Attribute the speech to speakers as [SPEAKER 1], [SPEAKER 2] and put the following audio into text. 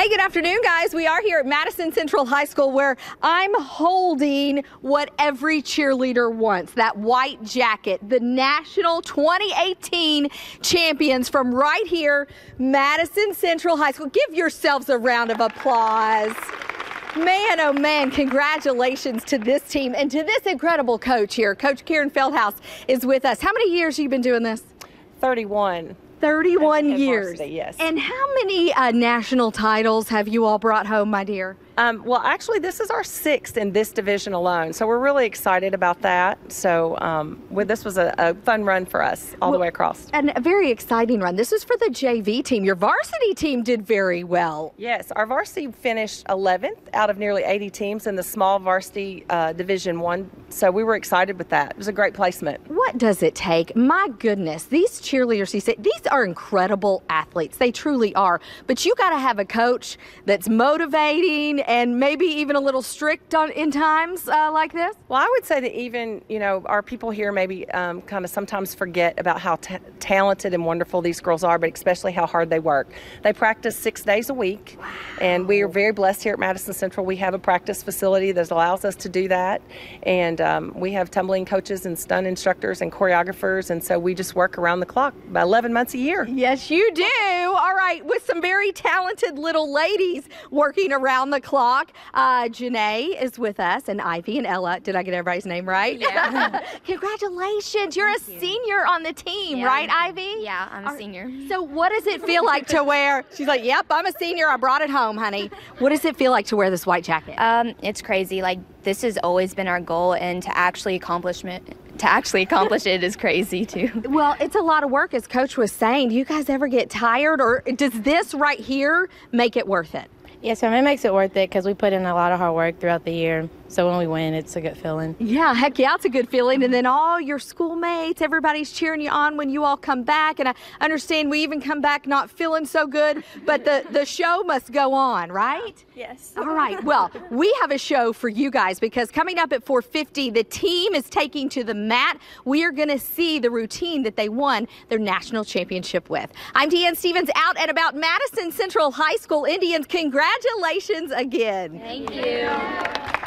[SPEAKER 1] Hey, good afternoon, guys. We are here at Madison Central High School where I'm holding what every cheerleader wants that white jacket, the national 2018 champions from right here, Madison Central High School. Give yourselves a round of applause. Man, oh man, congratulations to this team and to this incredible coach here. Coach Karen Feldhouse is with us. How many years have you been doing this?
[SPEAKER 2] 31.
[SPEAKER 1] 31 years.
[SPEAKER 2] varsity, yes.
[SPEAKER 1] And how many uh, national titles have you all brought home, my dear?
[SPEAKER 2] Um, well, actually, this is our sixth in this division alone, so we're really excited about that. So, um, well, this was a, a fun run for us all the way across.
[SPEAKER 1] And a very exciting run. This is for the JV team. Your varsity team did very well.
[SPEAKER 2] Yes, our varsity finished 11th out of nearly 80 teams in the small varsity uh, Division One. So we were excited with that. It was a great placement.
[SPEAKER 1] What does it take? My goodness, these cheerleaders, he said, these are incredible athletes. They truly are. But you got to have a coach that's motivating and maybe even a little strict on in times uh, like this.
[SPEAKER 2] Well, I would say that even, you know, our people here maybe um, kind of sometimes forget about how ta talented and wonderful these girls are, but especially how hard they work. They practice six days a week, and we are very blessed here at Madison Central. We have a practice facility that allows us to do that, and um, we have tumbling coaches and stunt instructors and choreographers, and so we just work around the clock by 11 months a year.
[SPEAKER 1] Yes, you do. All right, with some very talented little ladies working around the clock. Uh, Janae is with us, and Ivy and Ella. Did I get everybody's name right?
[SPEAKER 3] Yeah.
[SPEAKER 1] Congratulations. You're a senior on the team,
[SPEAKER 3] Yeah.
[SPEAKER 1] right, Ivy?
[SPEAKER 3] Yeah, I'm a
[SPEAKER 1] right.
[SPEAKER 3] senior.
[SPEAKER 1] So, what does it feel like to wear? She's like, Yep, I'm a senior. I brought it home, honey. What does it feel like to wear this white jacket?
[SPEAKER 3] Um, it's crazy. Like this has always been our goal, and to actually accomplishment to actually accomplish it is crazy too.
[SPEAKER 1] Well, it's a lot of work, as Coach was saying. Do you guys ever get tired, or does this right here make it worth it?
[SPEAKER 4] Yes, ma'am. It makes it worth it because we put in a lot of hard work throughout the year. So when we win, it's a good feeling.
[SPEAKER 1] Yeah, heck yeah, it's a good feeling. And then all your schoolmates, everybody's cheering you on when you all come back. And I understand we even come back not feeling so good, but the, the show must go on, right?
[SPEAKER 3] Yes.
[SPEAKER 1] All right. Well, we have a show for you guys because coming up at 4:50, the team is taking to the mat. We are going to see the routine that they won their national championship with. I'm Deanne Stevens out and about Madison Central High School Indians. Congratulations again.
[SPEAKER 3] Thank you.